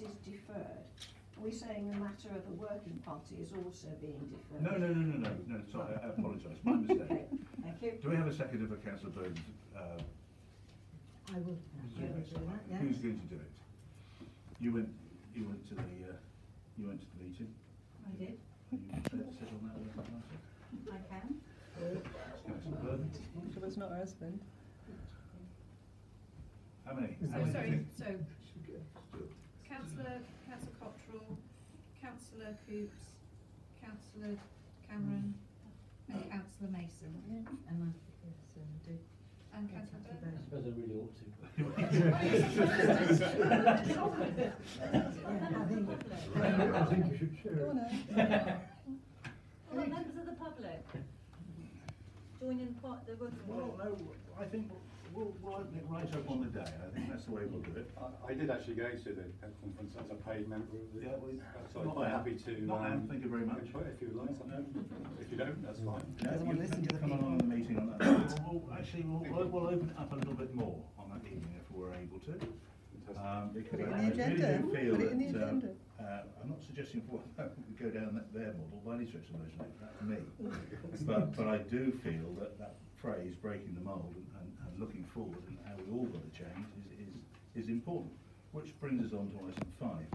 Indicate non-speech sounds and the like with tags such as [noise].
this is deferred, are we saying the matter of the working party is also being deferred? No, no, no, no, no, no, sorry, I apologise, my mistake. Okay, thank you. Do we have a second for councillor Burns? Uh, I would, I would do that, yeah. Who's going to do it? You went, you went to the, uh, you went to the meeting? I did, You said, said on that one, Martin? I can. Councillor Burns? It was not her husband. How many? So, How many sorry, so councillor, councillor Cottrell, councillor Coops, councillor Cameron, and councillor Mason, And I, yes, um, and councillor Councillor Burns. Burns. suppose I really ought to. [laughs] [laughs] I think, you should share Go on it. then. well, members of the public, [laughs] join in part, the working Well, group. no, I think we'll, we'll open it right up on the day, I think that's the way we'll do it. I, I did actually go to the PEP conference as a paid member of the. Yeah, well, So not I'm Ann. happy to. Not Ann, um, thank you very much. input If you would like, No. if you don't, that's fine. No, Doesn't want to you listen to the come people. along to the meeting on that. We'll, we'll- actually, we'll, we'll, we'll open it up a little bit more on that evening if we're able to. Um, because Put it in I the I really agenda. do feel Put it in the that, um, agenda. uh, I'm not suggesting for, we go that, their model by any stretch of imagination, that's me. But, but I do feel that that phrase, breaking the mould and, and, and looking forward and how we all got to change is, is, is important. Which brings us on to item five.